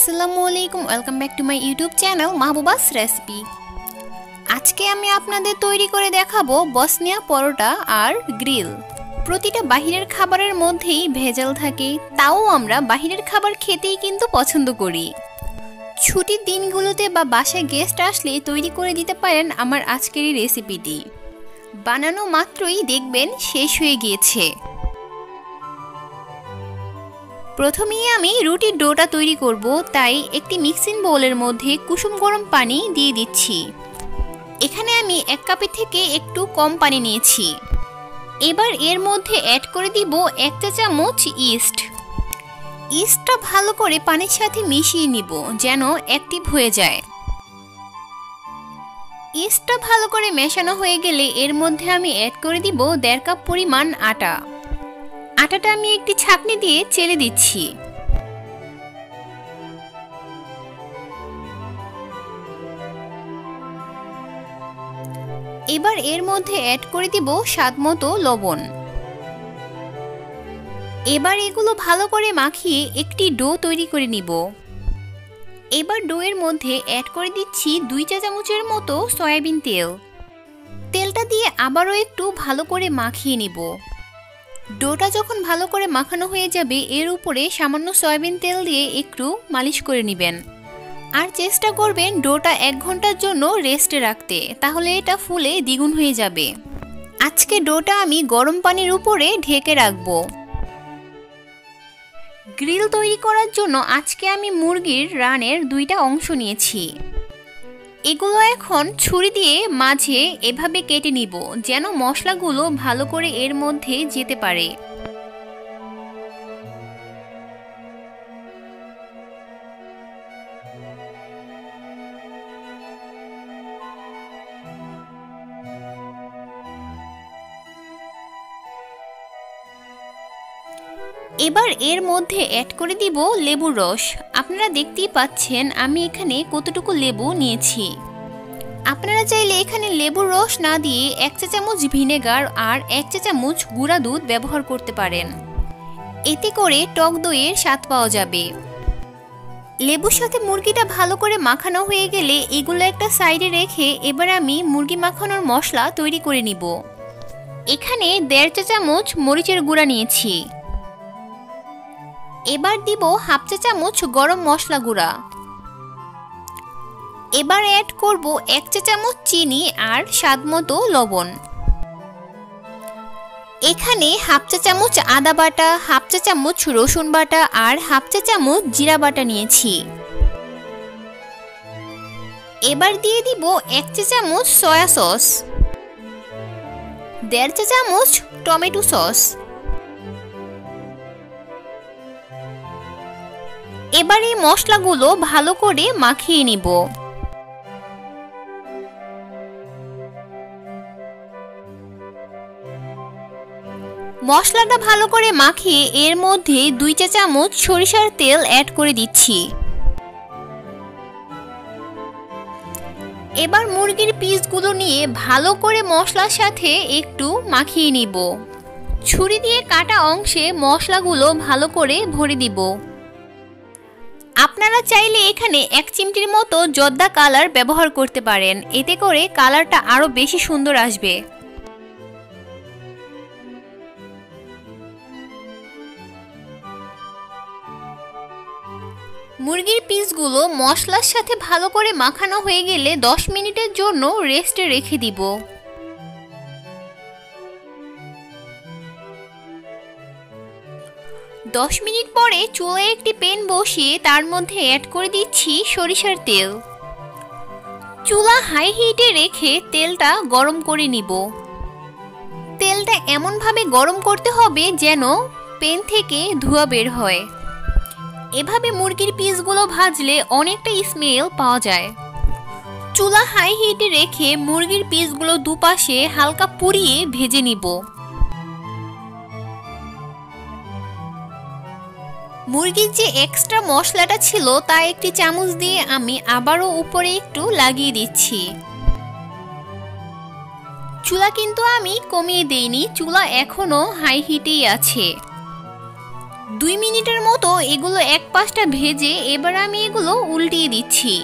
আসসালামু আলাইকুম welcome back to my YouTube channel Mahbuba's recipe আজকে আমি আপনাদের তৈরি করে দেখাবো বসনিয়া পরোটা আর গ্রিল। প্রতিটা বাহিরের খাবারের মধ্যেই ভেজাল থাকে, তাও আমরা বাহিরের খাবার খেতেই কিন্তু পছন্দ করি। ছুটির দিনগুলোতে বা বাসায় গেস্ট আসলে তৈরি করে দিতে পারেন আমার আজকের এই রেসিপিটি বানানো মাত্রই দেখবেন শেষ হয়ে গিয়েছে। প্রথমেই আমি রুটির ডোটা তৈরি করব, তাই একটি মিক্সিং বোলের মধ্যে কুসুম গরম পানি দিয়ে দিচ্ছি। এখানে আমি এক কাপের থেকে একটু কম পানি নিয়েছি। এবার এর মধ্যে অ্যাড করে দিব এক চা চামচ ইস্ট ইস্টটা ভালো করে পানির সাথে মিশিয়ে নিব, যেন অ্যাক্টিভ হয়ে যায়। ইস্টটা ভালো করে মেশানো হয়ে গেলে এর মধ্যে আমি অ্যাড করে দিব দেড় কাপ পরিমাণ আটা। আটাটা আমি একটি ছাকনি দিয়ে চেলে দিচ্ছি। এবার এর মধ্যে অ্যাড করে দিব স্বাদ মতো লবণ। এবার এগুলো ভালো করে মাখিয়ে একটি ডো তৈরি করে নিব। এবার ডোয়ের মধ্যে অ্যাড করে দিচ্ছি দুই চা চামচের মতো সয়াবিন তেল। তেলটা দিয়ে আবারও একটু ভালো করে মাখিয়ে নিব। ডোটা যখন ভালো করে মাখানো হয়ে যাবে, এর উপরে সামান্য সয়াবিন তেল দিয়ে একটু মালিশ করে নেবেন। আর চেষ্টা করবেন ডোটা এক ঘণ্টার জন্য রেস্টে রাখতে, তাহলে এটা ফুলে দ্বিগুণ হয়ে যাবে। আজকে ডোটা আমি গরম পানির উপরে ঢেকে রাখব। গ্রিল তৈরি করার জন্য আজকে আমি মুরগির রানের দুইটা অংশ নিয়েছি। এগুলো এখন ছুরি দিয়ে মাঝে এভাবে কেটে নিব, যেন মশলাগুলো ভালো করে এর মধ্যে যেতে পারে। এবার এর মধ্যে অ্যাড করে দিব লেবুর রস। আপনারা দেখতেই পাচ্ছেন আমি এখানে কতটুকু লেবু নিয়েছি। আপনারা চাইলে এখানে লেবুর রস না দিয়ে এক চা চামচ ভিনেগার আর এক চা চামচ গুঁড়া দুধ ব্যবহার করতে পারেন। এতে করে টক দইয়ের স্বাদ পাওয়া যাবে। লেবুর সাথে মুরগিটা ভালো করে মাখানো হয়ে গেলে এগুলো একটা সাইডে রেখে এবার আমি মুরগি মাখানোর মশলা তৈরি করে নিব। এখানে দেড় চা চামচ মরিচের গুঁড়া নিয়েছি। এবার দিব হাফ চা চামচ গরম মশলা গুঁড়া। এবার অ্যাড করব এক চা চামচ চিনি আর স্বাদ মতো লবণ। এখানে হাফ চা চামচ আদা বাটা, হাফ চা চামচ রসুন বাটা আর হাফ চা চামচ জিরা বাটা নিয়েছি। এবার দিয়ে দিব এক চা চামচ সয়া সস, দেড় চা চামচ টমেটো সস। এবার এই মশলাগুলো ভালো করে মাখিয়ে নিব। মশলাটা ভালো করে মাখিয়ে এর মধ্যে দুই চা চামচ সরিষার তেল অ্যাড করে দিচ্ছি। এবার মুরগির পিসগুলো নিয়ে ভালো করে মশলার সাথে একটু মাখিয়ে নিব। ছুরি দিয়ে কাটা অংশে মশলাগুলো ভালো করে ভরে দিব। আপনারা চাইলে এখানে এক চিমটির মতো জর্দা কালার ব্যবহার করতে পারেন। এতে করে কালারটা আরও বেশি সুন্দর আসবে। মুরগির পিসগুলো মশলার সাথে ভালো করে মাখানো হয়ে গেলে 10 মিনিটের জন্য রেস্টে রেখে দিব। দশ মিনিট পরে চুলায় একটি পেন বসিয়ে তার মধ্যে অ্যাড করে দিচ্ছি সরিষার তেল। চুলা হাই হিটে রেখে তেলটা গরম করে নিব। তেলটা এমনভাবে গরম করতে হবে যেন পেন থেকে ধোঁয়া বের হয়। এভাবে মুরগির পিসগুলো ভাজলে অনেকটা স্মেল পাওয়া যায়। চুলা হাই হিটে রেখে মুরগির পিসগুলো দুপাশে হালকা পুড়িয়ে ভেজে নিব। মুরগির যে এক্সট্রা মশলাটা ছিল তা একটি চামচ দিয়ে আমি আবারও উপরে একটু লাগিয়ে দিচ্ছি। চুলা কিন্তু আমি কমিয়ে দেইনি, চুলা এখনও হাই হিটেই আছে। দুই মিনিটের মতো এগুলো এক পাশটা ভেজে এবার আমি এগুলো উল্টিয়ে দিচ্ছি।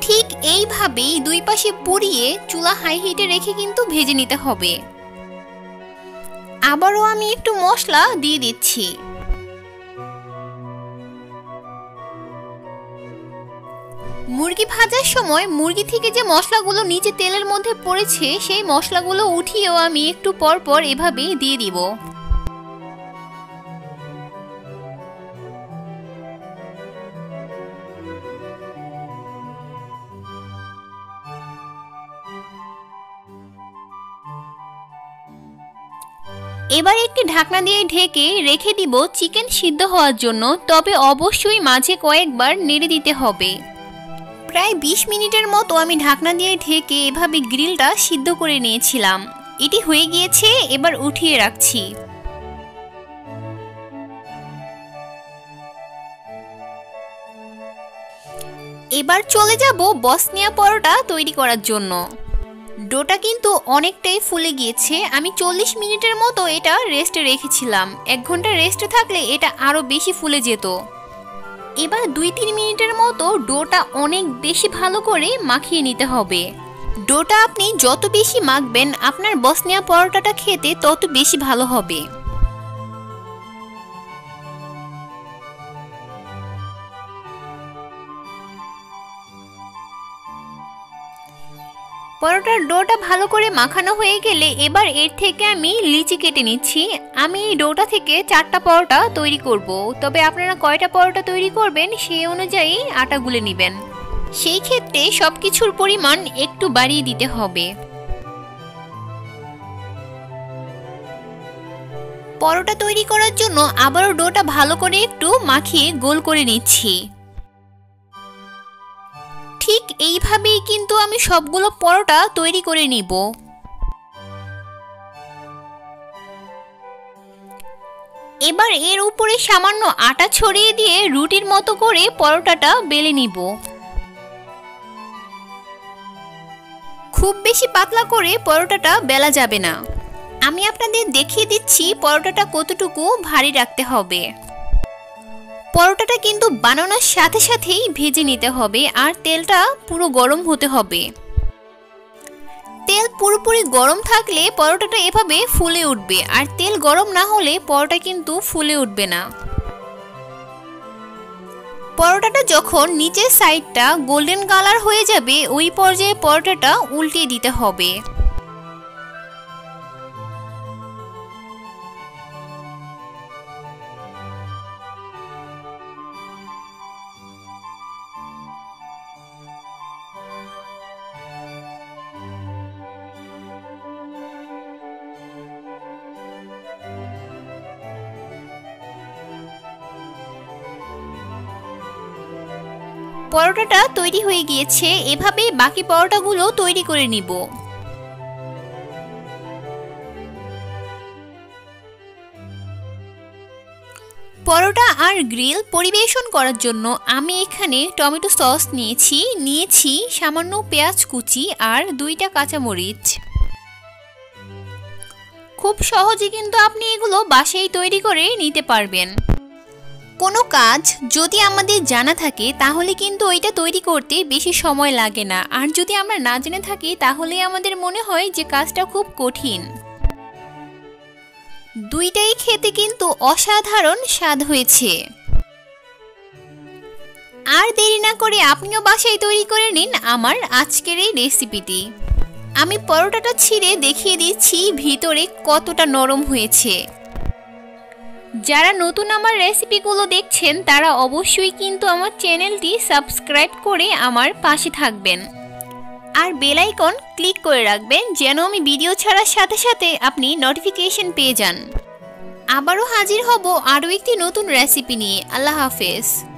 ঠিক এইভাবেই দুই পাশে পুড়িয়ে চুলা হাই হিটে রেখে কিন্তু ভেজে নিতে হবে। আবারও আমি একটু মশলা দিয়ে দিচ্ছি। মুরগি ভাজার সময় মুরগি থেকে যে মশলাগুলো নিচে তেলের মধ্যে পড়েছে, সেই মশলাগুলো উঠিয়েও আমি একটু পর পর এভাবেই দিয়ে দিব। এবার একটি ঢাকনা দিয়ে ঢেকে রেখে দিব চিকেন সিদ্ধ হওয়ার জন্য, তবে অবশ্যই মাঝে কয়েকবার নেড়ে দিতে হবে। প্রায় ২০ মিনিটের মতো আমি ঢাকনা দিয়ে ঢেকে এভাবে গ্রিলটা সিদ্ধ করে নিয়েছিলাম। এটি হয়ে গিয়েছে, এবার উঠিয়ে রাখছি। এবার চলে যাব বসনিয়া পরোটা তৈরি করার জন্য। ডোটা কিন্তু অনেকটাই ফুলে গিয়েছে। আমি চল্লিশ মিনিটের মতো এটা রেস্টে রেখেছিলাম। এক ঘণ্টা রেস্টে থাকলে এটা আরও বেশি ফুলে যেত। এবার দুই তিন মিনিটের মতো ডোটা অনেক বেশি ভালো করে মাখিয়ে নিতে হবে। ডোটা আপনি যত বেশি মাখবেন, আপনার বসনিয়া পরোটাটা খেতে তত বেশি ভালো হবে। পরোটার ডোটা ভালো করে মাখানো হয়ে গেলে এবার এর থেকে আমি লিচি কেটে নিচ্ছি। আমি এই ডোটা থেকে চারটা পরোটা তৈরি করব। তবে আপনারা কয়টা পরোটা তৈরি করবেন সেই অনুযায়ী আটা গুলে নেবেন। সেই ক্ষেত্রে সব কিছুর পরিমাণ একটু বাড়িয়ে দিতে হবে। পরোটা তৈরি করার জন্য আবারও ডোটা ভালো করে একটু মাখিয়ে গোল করে নিচ্ছি। ঠিক এইভাবেই কিন্তু আমি সবগুলো পরোটা তৈরি করে নিব। এবার এর উপরে সামান্য আটা ছড়িয়ে দিয়ে রুটির মতো করে পরোটাটা বেলে নিব। খুব বেশি পাতলা করে পরোটাটা বেলা যাবে না। আমি আপনাদের দেখিয়ে দিচ্ছি পরোটাটা কতটুকু ভারী রাখতে হবে। পরোটাটা কিন্তু বানানোর সাথে সাথেই ভেজে নিতে হবে আর তেলটা পুরো গরম হতে হবে। তেল পুরোপুরি গরম থাকলে পরোটাটা এভাবে ফুলে উঠবে আর তেল গরম না হলে পরোটা কিন্তু ফুলে উঠবে না। পরোটাটা যখন নিচের সাইডটা গোল্ডেন কালার হয়ে যাবে, ওই পর্যায়ে পরোটাটা উল্টিয়ে দিতে হবে। পরোটাটা তৈরি হয়ে গিয়েছে এভাবে বাকি পরোটাগুলো তৈরি করে নিব। পরোটা আর গ্রিল পরিবেশন করার জন্য আমি এখানে টমেটো সস নিয়েছি নিয়েছি সামান্য পেঁয়াজ কুচি আর দুইটা কাঁচামরিচ। খুব সহজে কিন্তু আপনি এগুলো বাসায় তৈরি করে নিতে পারবেন। কোনো কাজ যদি আমাদের জানা থাকে, তাহলে কিন্তু ওইটা তৈরি করতে বেশি সময় লাগে না। আর যদি আমরা না জেনে থাকি, তাহলে আমাদের মনে হয় যে কাজটা খুব কঠিন। দুইটাই খেতে কিন্তু অসাধারণ স্বাদ হয়েছে। আর দেরি না করে আপনিও বাসায় তৈরি করে নিন আমার আজকের এই রেসিপিটি। আমি পরোটাটা ছিঁড়ে দেখিয়ে দিচ্ছি ভিতরে কতটা নরম হয়েছে। যারা নতুন আমার রেসিপিগুলো দেখছেন, তারা অবশ্যই কিন্তু আমার চ্যানেলটি সাবস্ক্রাইব করে আমার পাশে থাকবেন। আর বেল আইকন ক্লিক করে রাখবেন, যেন আমি ভিডিও ছাড়ার সাথে সাথে আপনি নোটিফিকেশন পেয়ে যান। আবারও হাজির হব আরও একটি নতুন রেসিপি নিয়ে। আল্লাহ হাফেজ।